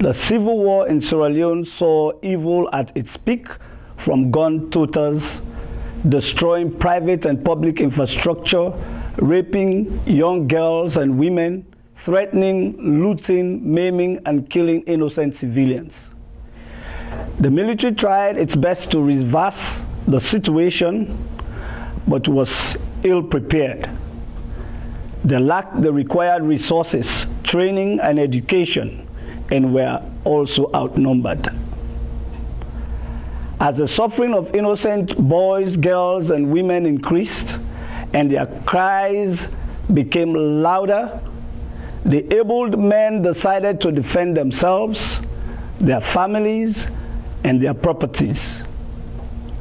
the civil war in Sierra Leone saw evil at its peak from gun toters destroying private and public infrastructure, raping young girls and women, threatening, looting, maiming, and killing innocent civilians. The military tried its best to reverse the situation, but was ill prepared. They lacked the required resources, training, and education, and were also outnumbered. As the suffering of innocent boys, girls, and women increased, and their cries became louder, the abled men decided to defend themselves, their families, and their properties.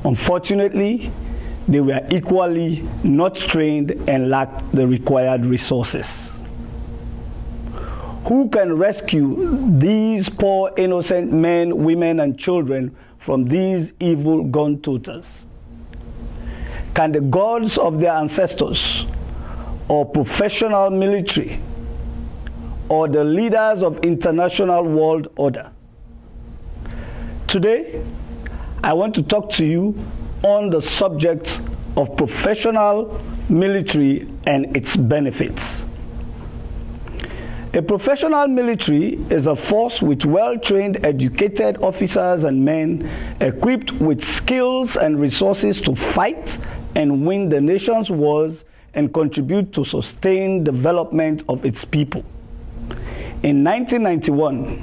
Unfortunately, they were equally not trained and lacked the required resources. Who can rescue these poor innocent men, women, and children from these evil gun toters? Can the gods of their ancestors, or professional military, or the leaders of international world order? Today, I want to talk to you on the subject of professional military and its benefits. A professional military is a force with well-trained, educated officers and men equipped with skills and resources to fight and win the nation's wars and contribute to sustain development of its people. In 1991,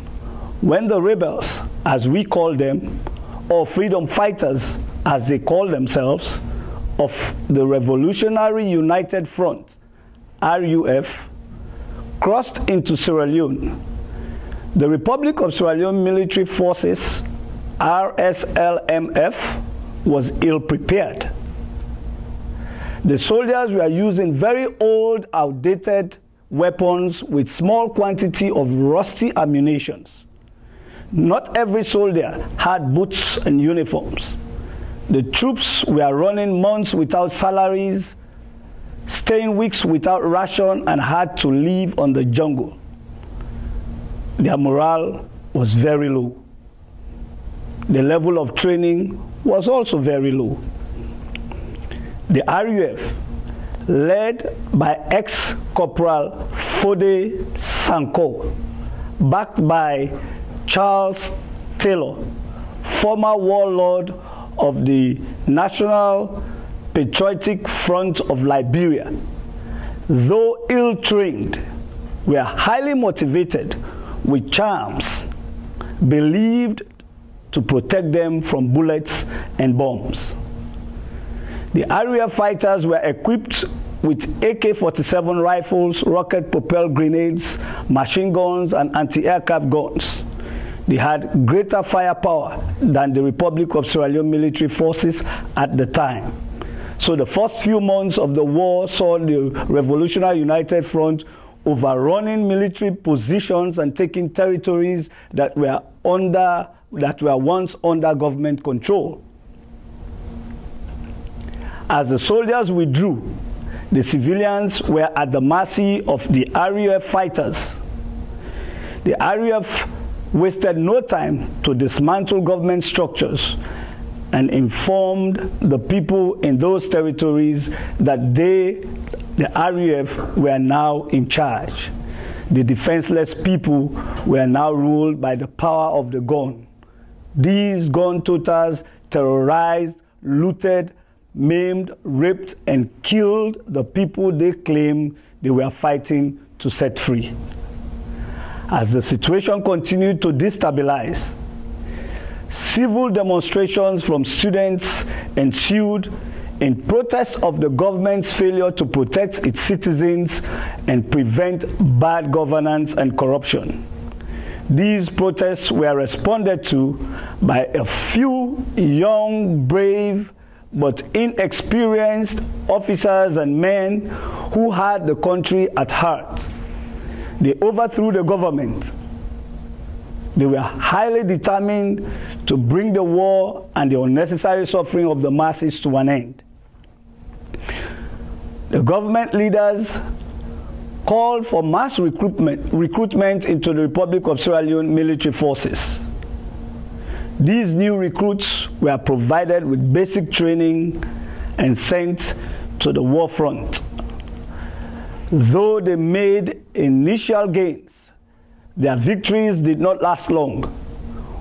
when the rebels, as we call them, or freedom fighters, as they call themselves, of the Revolutionary United Front, RUF, crossed into Sierra Leone. The Republic of Sierra Leone Military Forces, RSLMF, was ill prepared. The soldiers were using very old, outdated weapons with small quantity of rusty ammunitions. Not every soldier had boots and uniforms. The troops were running months without salaries, staying weeks without ration, and had to live on the jungle. Their morale was very low. The level of training was also very low. The RUF, led by ex-corporal Foday Sankoh, backed by Charles Taylor, former warlord of the National Patriotic Front of Liberia, though ill-trained, were highly motivated with charms believed to protect them from bullets and bombs. The area fighters were equipped with AK-47 rifles, rocket-propelled grenades, machine guns, and anti-aircraft guns. They had greater firepower than the Republic of Sierra Leone military forces at the time. So the first few months of the war saw the Revolutionary United Front overrunning military positions and taking territories that were under that were once under government control. As the soldiers withdrew, the civilians were at the mercy of the RUF fighters. The RUF wasted no time to dismantle government structures and informed the people in those territories that they, the RUF, were now in charge. The defenseless people were now ruled by the power of the gun. These gun toters terrorized, looted, maimed, raped, and killed the people they claimed they were fighting to set free. As the situation continued to destabilize, civil demonstrations from students ensued in protest of the government's failure to protect its citizens and prevent bad governance and corruption. These protests were responded to by a few young, brave, but inexperienced officers and men who had the country at heart. They overthrew the government. They were highly determined to bring the war and the unnecessary suffering of the masses to an end. The government leaders called for mass recruitment, recruitment into the Republic of Sierra Leone military forces. These new recruits were provided with basic training and sent to the war front. Though they made initial gains, their victories did not last long.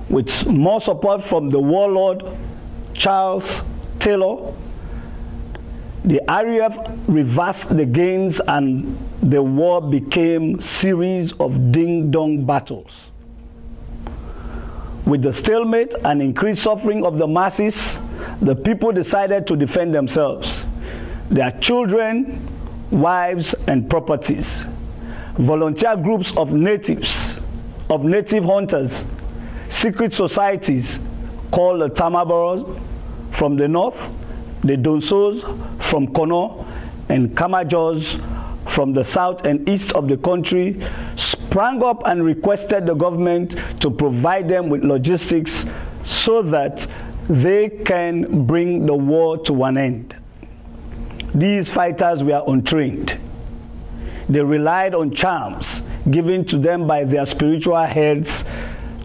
With more support from the warlord Charles Taylor, the RUF reversed the gains and the war became series of ding-dong battles. With the stalemate and increased suffering of the masses, the people decided to defend themselves, their children, wives, and properties. Volunteer groups of natives, of native hunters, secret societies called the Tamaboros from the north, the Donsos from Kono, and Kamajors from the south and east of the country sprang up and requested the government to provide them with logistics so that they can bring the war to an end. These fighters were untrained. They relied on charms given to them by their spiritual heads,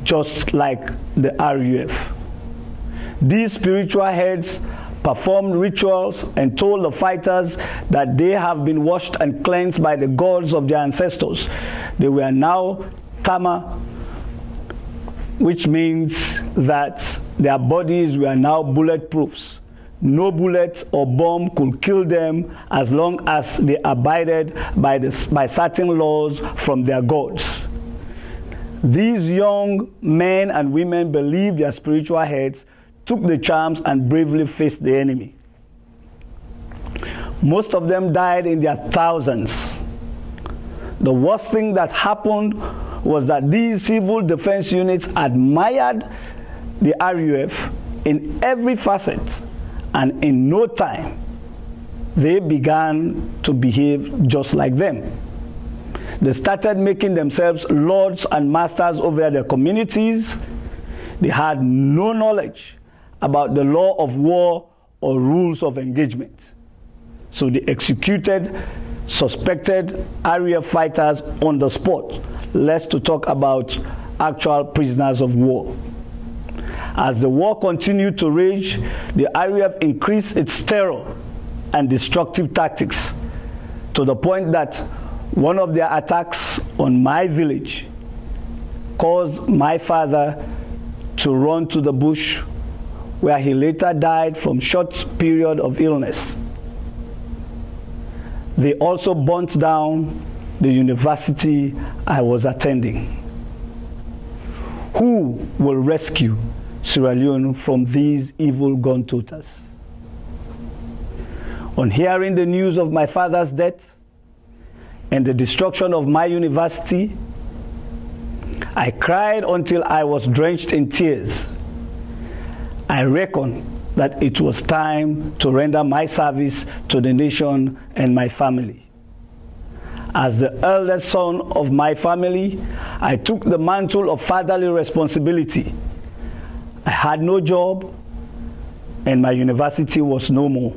just like the RUF. These spiritual heads performed rituals and told the fighters that they have been washed and cleansed by the gods of their ancestors. They were now Tama, which means that their bodies were now bulletproofs. No bullet or bomb could kill them as long as they abided by, the, by certain laws from their gods. These young men and women believed their spiritual heads took the charms and bravely faced the enemy. Most of them died in their thousands. The worst thing that happened was that these civil defense units admired the RUF in every facet, and in no time, they began to behave just like them. They started making themselves lords and masters over their communities. They had no knowledge about the law of war or rules of engagement. So they executed suspected area fighters on the spot, less to talk about actual prisoners of war. As the war continued to rage, the RUF increased its terror and destructive tactics to the point that one of their attacks on my village caused my father to run to the bush where he later died from short period of illness. They also burnt down the university I was attending. Who will rescue Sierra Leone from these evil gun toters? On hearing the news of my father's death and the destruction of my university, I cried until I was drenched in tears. I reckon that it was time to render my service to the nation and my family. As the eldest son of my family, I took the mantle of fatherly responsibility. I had no job, and my university was no more.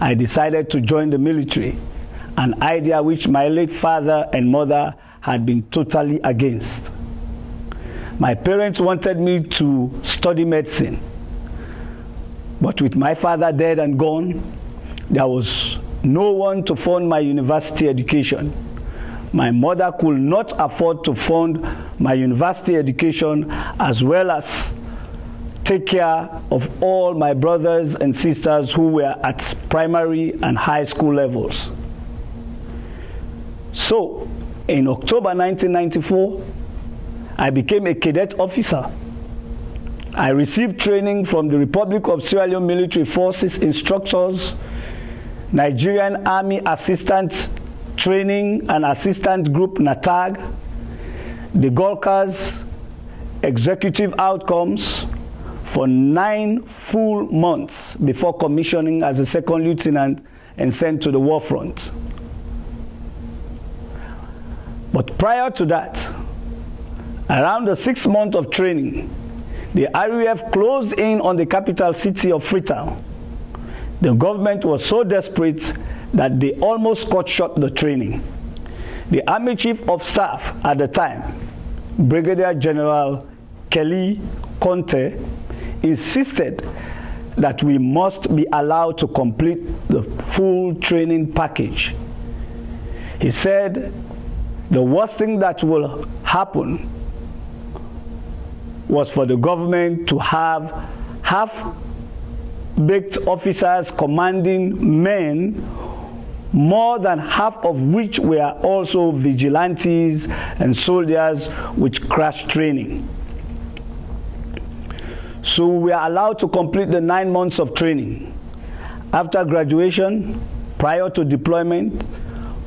I decided to join the military, an idea which my late father and mother had been totally against. My parents wanted me to study medicine. But with my father dead and gone, there was no one to fund my university education. My mother could not afford to fund my university education as well as take care of all my brothers and sisters who were at primary and high school levels. So, in October 1994, I became a cadet officer. I received training from the Republic of Sierra Leone Military Forces instructors, Nigerian Army Assistant Training and Assistant Group NATAG, the Gurkhas executive outcomes for nine full months before commissioning as a second lieutenant and sent to the war front. But prior to that, Around the six months of training, the RUF closed in on the capital city of Freetown. The government was so desperate that they almost cut short the training. The Army Chief of Staff at the time, Brigadier General Kellie Conteh, insisted that we must be allowed to complete the full training package. He said the worst thing that will happen was for the government to have half baked officers commanding men, more than half of which were also vigilantes and soldiers with crash training. So we are allowed to complete the nine months of training. After graduation, prior to deployment,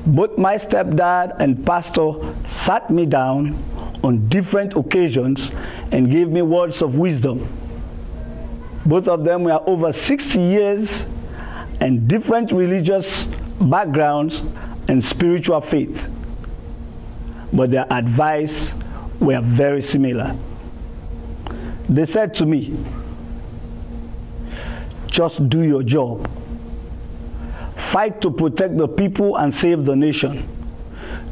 both my stepdad and pastor sat me down on different occasions and gave me words of wisdom. Both of them were over 60 years and different religious backgrounds and spiritual faith. But their advice were very similar. They said to me, just do your job. Fight to protect the people and save the nation.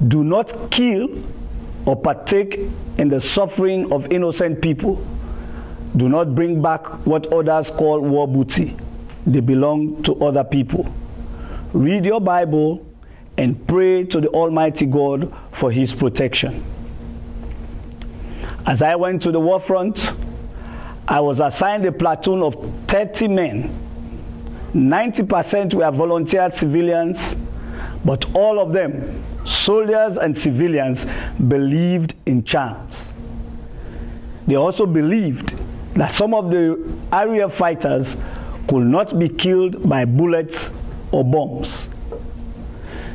Do not kill or partake in the suffering of innocent people. Do not bring back what others call war booty. They belong to other people. Read your Bible and pray to the Almighty God for His protection. As I went to the war front, I was assigned a platoon of 30 men. 90% were volunteer civilians, but all of them, soldiers and civilians, believed in charms. They also believed that some of the RUF fighters could not be killed by bullets or bombs.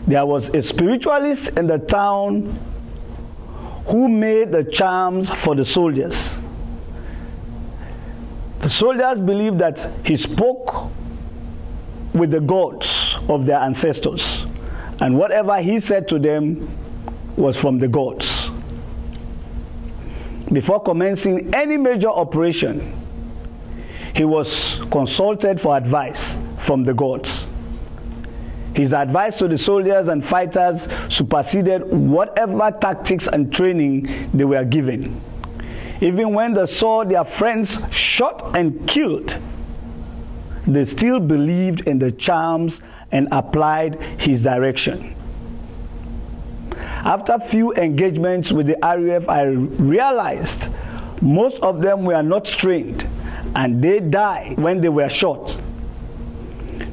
There was a spiritualist in the town who made the charms for the soldiers. The soldiers believed that he spoke with the gods of their ancestors, and whatever he said to them was from the gods. Before commencing any major operation, he was consulted for advice from the gods. His advice to the soldiers and fighters superseded whatever tactics and training they were given. Even when they saw their friends shot and killed, they still believed in the charms and applied his direction. After a few engagements with the RUF, I realized most of them were not trained and they died when they were shot.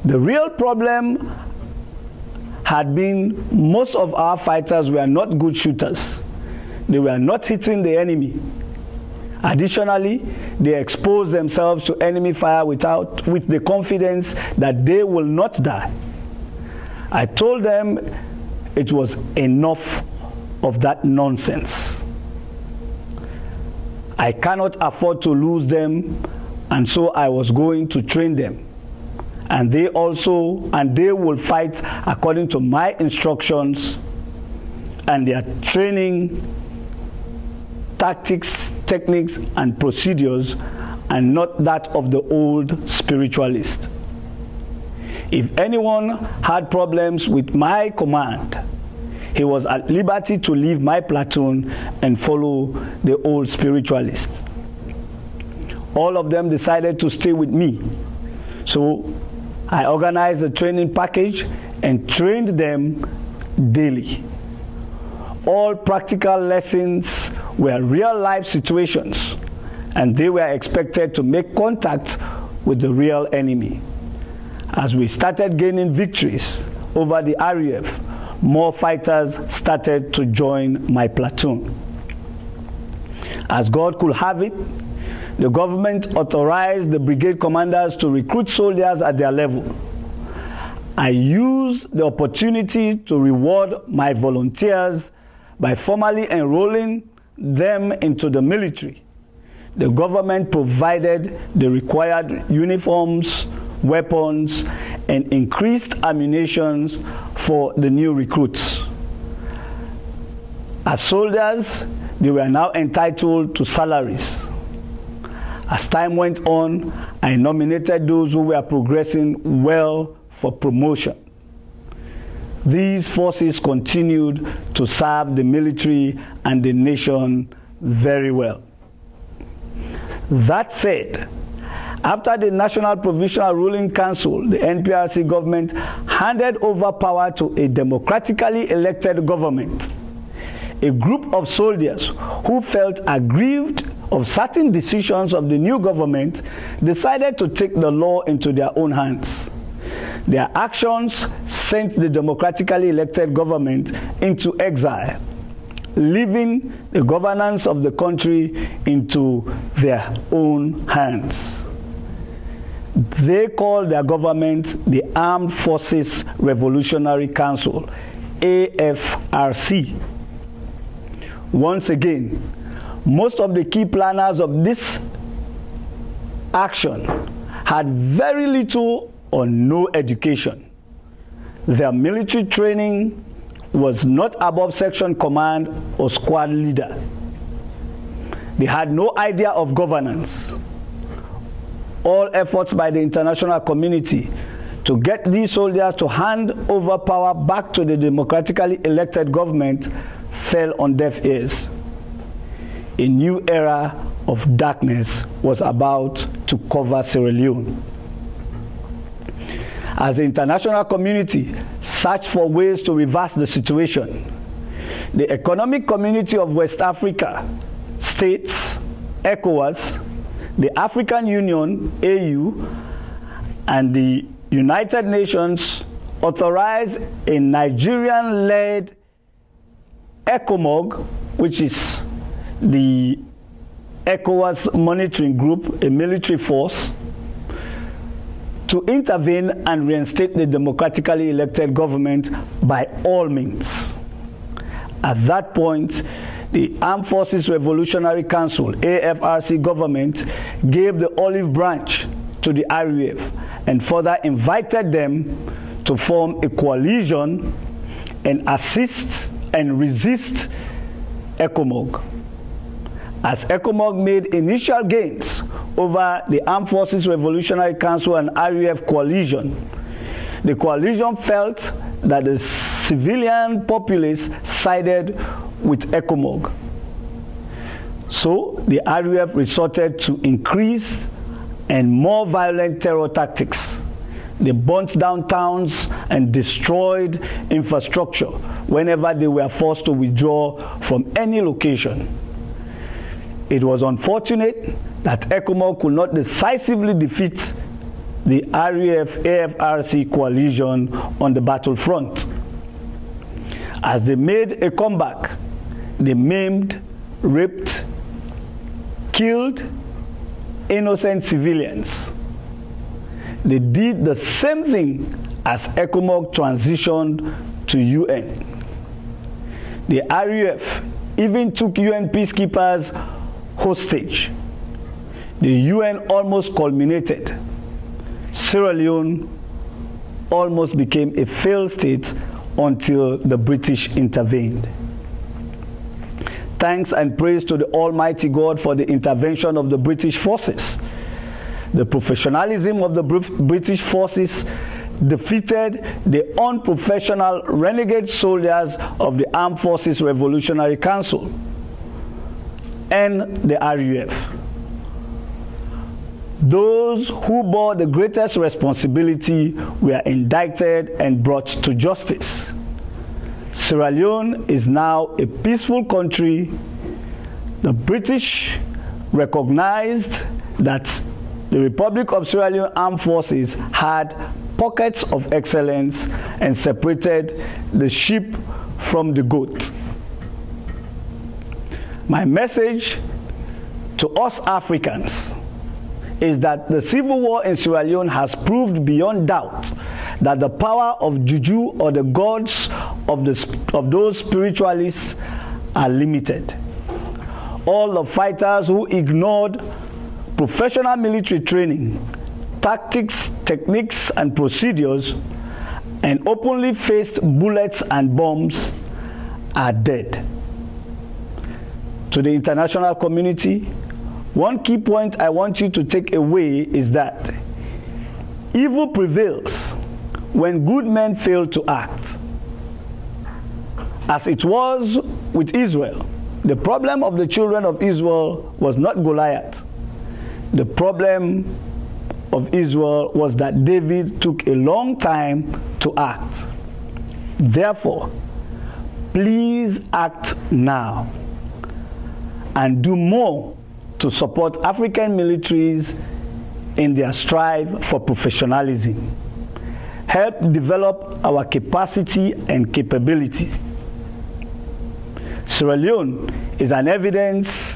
The real problem had been most of our fighters were not good shooters. They were not hitting the enemy. Additionally, they expose themselves to enemy fire without, with the confidence that they will not die. I told them it was enough of that nonsense. I cannot afford to lose them, and so I was going to train them. And they also, and they will fight according to my instructions and their training tactics, techniques, and procedures, and not that of the old spiritualist. If anyone had problems with my command, he was at liberty to leave my platoon and follow the old spiritualist. All of them decided to stay with me. So I organized a training package and trained them daily. All practical lessons were real life situations, and they were expected to make contact with the real enemy. As we started gaining victories over the RUF, more fighters started to join my platoon. As God could have it, the government authorized the brigade commanders to recruit soldiers at their level. I used the opportunity to reward my volunteers by formally enrolling them into the military. The government provided the required uniforms, weapons, and increased ammunition for the new recruits. As soldiers, they were now entitled to salaries. As time went on, I nominated those who were progressing well for promotion. These forces continued to serve the military and the nation very well. That said, after the National Provisional Ruling Council, the NPRC government handed over power to a democratically elected government. A group of soldiers who felt aggrieved of certain decisions of the new government decided to take the law into their own hands. Their actions sent the democratically elected government into exile, leaving the governance of the country into their own hands. They call their government the Armed Forces Revolutionary Council, AFRC. Once again, most of the key planners of this action had very little or no education. Their military training was not above section command or squad leader. They had no idea of governance all efforts by the international community to get these soldiers to hand over power back to the democratically elected government fell on deaf ears. A new era of darkness was about to cover Sierra Leone. As the international community searched for ways to reverse the situation, the Economic Community of West Africa, states, ECOWAS, the African Union, AU, and the United Nations authorized a Nigerian led ECOMOG, which is the ECOWAS monitoring group, a military force, to intervene and reinstate the democratically elected government by all means. At that point, the Armed Forces Revolutionary Council, AFRC government, gave the olive branch to the RUF and further invited them to form a coalition and assist and resist ECOMOG. As ECOMOG made initial gains over the Armed Forces Revolutionary Council and RUF coalition, the coalition felt that the civilian populace sided with ECOMOG. So the RUF resorted to increase and more violent terror tactics. They burnt down towns and destroyed infrastructure whenever they were forced to withdraw from any location. It was unfortunate that ECOMOG could not decisively defeat the RUF AFRC coalition on the battlefront. As they made a comeback, they maimed, raped, killed innocent civilians. They did the same thing as ECOMOG transitioned to UN. The RUF even took UN peacekeepers hostage. The UN almost culminated. Sierra Leone almost became a failed state until the British intervened. Thanks and praise to the Almighty God for the intervention of the British forces. The professionalism of the British forces defeated the unprofessional renegade soldiers of the Armed Forces Revolutionary Council and the RUF. Those who bore the greatest responsibility were indicted and brought to justice. Sierra Leone is now a peaceful country. The British recognized that the Republic of Sierra Leone Armed Forces had pockets of excellence and separated the sheep from the goat. My message to us Africans is that the civil war in Sierra Leone has proved beyond doubt that the power of juju or the gods of, the, of those spiritualists are limited. All the fighters who ignored professional military training, tactics, techniques, and procedures, and openly faced bullets and bombs are dead. To the international community, one key point I want you to take away is that evil prevails when good men fail to act. As it was with Israel, the problem of the children of Israel was not Goliath. The problem of Israel was that David took a long time to act. Therefore, please act now and do more to support African militaries in their strive for professionalism. Help develop our capacity and capability. Sierra Leone is an evidence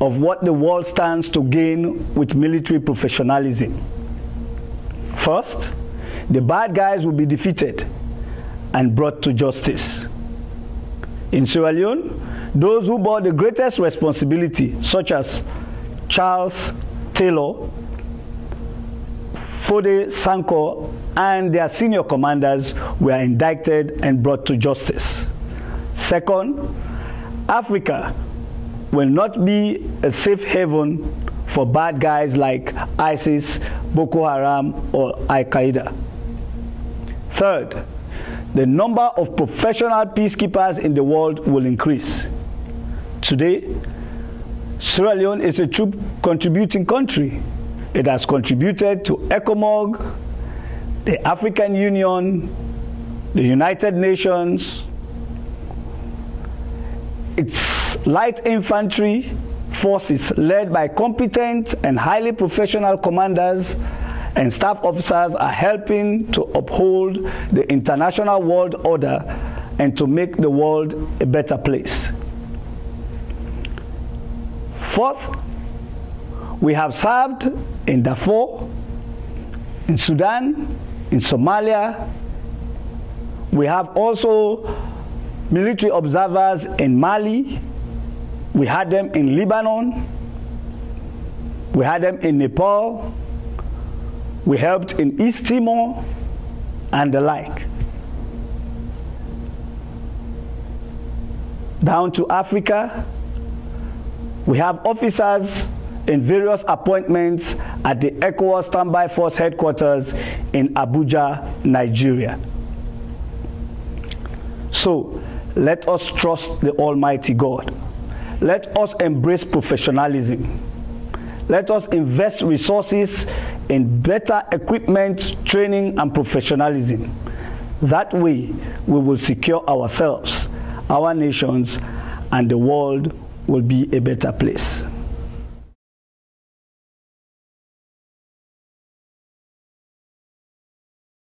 of what the world stands to gain with military professionalism. First, the bad guys will be defeated and brought to justice. In Sierra Leone, those who bore the greatest responsibility, such as Charles Taylor, Foday Sankoh, and their senior commanders were indicted and brought to justice. Second, Africa will not be a safe haven for bad guys like ISIS, Boko Haram, or Al Qaeda. Third, the number of professional peacekeepers in the world will increase. Today, Sierra Leone is a troop contributing country. It has contributed to ECOMOG, the African Union, the United Nations, its light infantry forces led by competent and highly professional commanders and staff officers are helping to uphold the international world order and to make the world a better place. Fourth, we have served in Darfur, in Sudan, in Somalia. We have also military observers in Mali. We had them in Lebanon. We had them in Nepal. We helped in East Timor and the like. Down to Africa, we have officers in various appointments at the ECOWAS Standby Force headquarters in Abuja, Nigeria. So let us trust the Almighty God. Let us embrace professionalism. Let us invest resources in better equipment, training, and professionalism. That way, we will secure ourselves, our nations, and the world will be a better place.